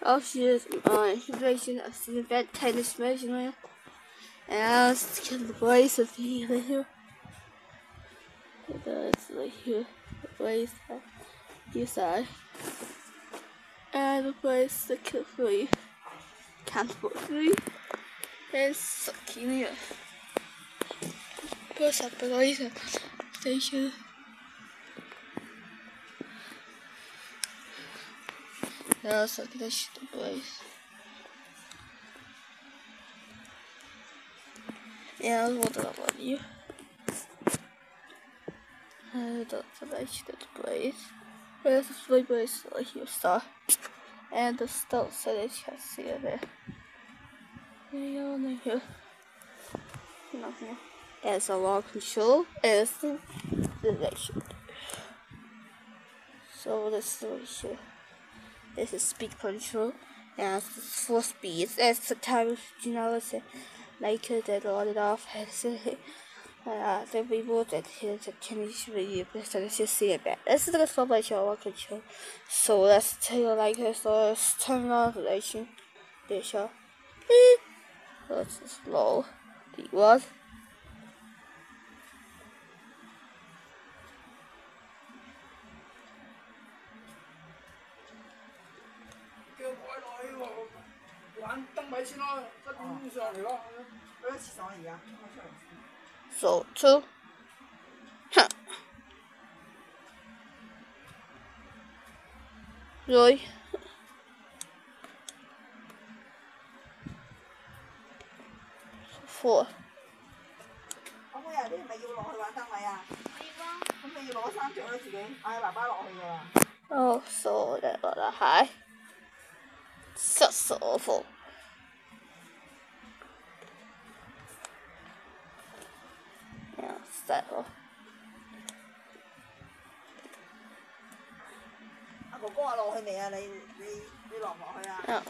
然后是嗯是最新的是 bad tennis match 呢，然后是 the boys of here. That's like here, the place this side, and the place the kill free, can't put free, and sucking here. Push up the laser station. Teraz widać tutaj. place. Yeah, nawali. Dobrze, dajcie ten place. Where's this my place? like you saw. And the stone said it can see it there. Yeah, on here. Nothing. There's a long control. It's the direction. So this is the issue. This is speed control. And for speed. That's the time you know it's like uh, they load it off. Uh, the people that here the Chinese really better to see it back. This is the slow by show control. So let's tell you like this. So let's turn on relation. They show. That's slow. The what? So two. Huh. Rồi. Four. 可唔可以啊？你系咪要落去玩灯位啊？可以吗？咁你要攞衫着咧，自己嗌爸爸落去㗎啦。 Oh, so that was a high. So, so awful. 阿哥哥落去未啊？你你你落唔落去啊？嗯、哦。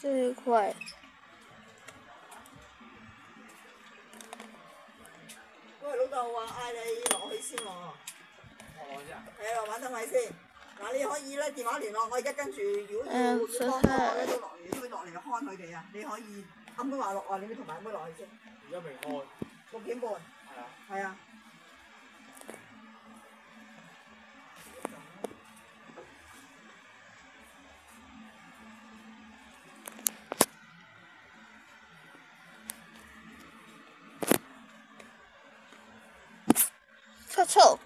这一块。喂，老豆話嗌你落去先喎。係啊，落玩等位先。嗱，你可以咧電話聯絡我，而家跟住如果要要幫我咧，都落嚟，都會落嚟看佢哋啊。你可以阿妹話落啊，你要同埋阿妹落去先。而家未開，六點半。係啊。係啊。臭臭。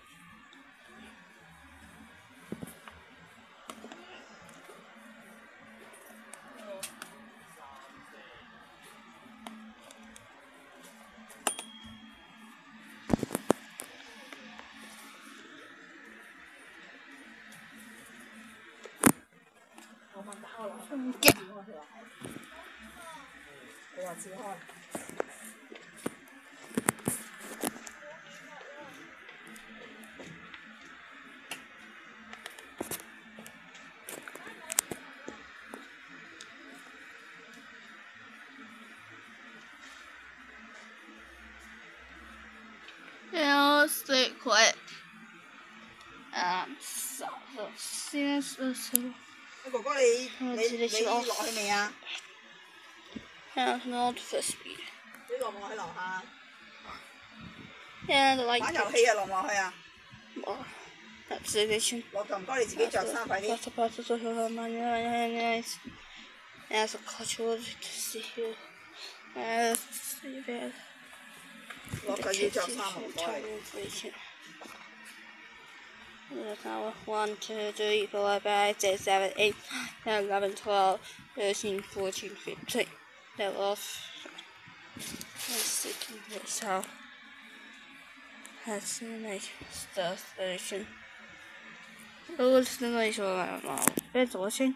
我们到了，话照开。要 stay quiet. Um, so, so, since the so, 阿哥哥你嗯你你自己去落 off 去未啊？ yeah, not for speed. 你落唔落去楼下？ And like 玩游戏啊，落唔落去啊？ more. That's the vision. 落就唔该你自己着衫快啲。 That's about to do her money and nice. As a cultural to see here. As see Look, I need to have 1, 2, 3, 4, 5, 6, 7, 8, 10, 11, 12, 13, 14, 15. Let's see. That's the nice stuff station. Oh, it's the nice one. Thanks for watching.